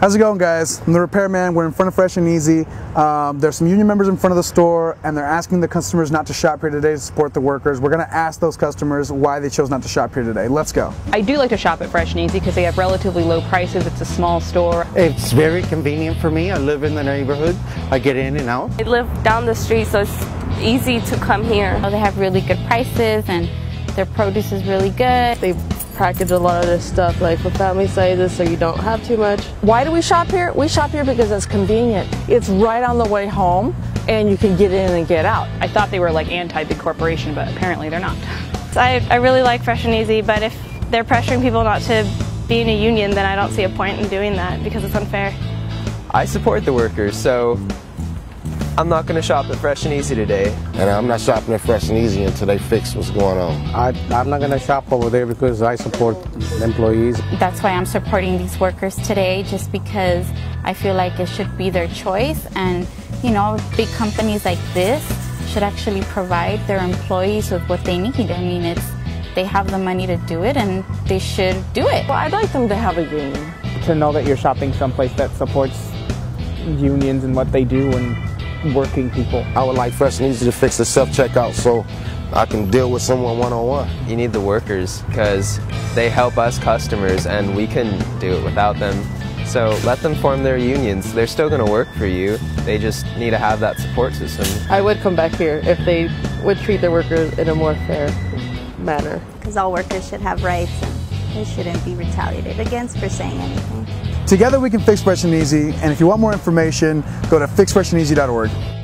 How's it going, guys? I'm the repairman. We're in front of Fresh and Easy. Um, there's some union members in front of the store, and they're asking the customers not to shop here today to support the workers. We're going to ask those customers why they chose not to shop here today. Let's go. I do like to shop at Fresh and Easy because they have relatively low prices. It's a small store. It's very convenient for me. I live in the neighborhood. I get in and out. I live down the street, so it's easy to come here. They have really good prices and their produce is really good. They package a lot of this stuff like for family sizes so you don't have too much. Why do we shop here? We shop here because it's convenient. It's right on the way home and you can get in and get out. I thought they were like anti-big corporation, but apparently they're not. I, I really like Fresh and Easy, but if they're pressuring people not to be in a union, then I don't see a point in doing that because it's unfair. I support the workers, so I'm not going to shop at Fresh and Easy today. And I'm not shopping at Fresh and Easy until they fix what's going on. I, I'm not going to shop over there because I support employees. That's why I'm supporting these workers today, just because I feel like it should be their choice. And, you know, big companies like this should actually provide their employees with what they need. I mean, it's they have the money to do it and they should do it. Well, I'd like them to have a union. To know that you're shopping someplace that supports unions and what they do and working people. I would like Fresh and Easy to fix the self-checkout so I can deal with someone one-on-one. You need the workers because they help us customers and we couldn't do it without them. So let them form their unions. They're still going to work for you. They just need to have that support system. I would come back here if they would treat their workers in a more fair manner. Because all workers should have rights and they shouldn't be retaliated against for saying anything. Together we can fix Fresh and Easy, and if you want more information, go to fixfreshandeasy.org.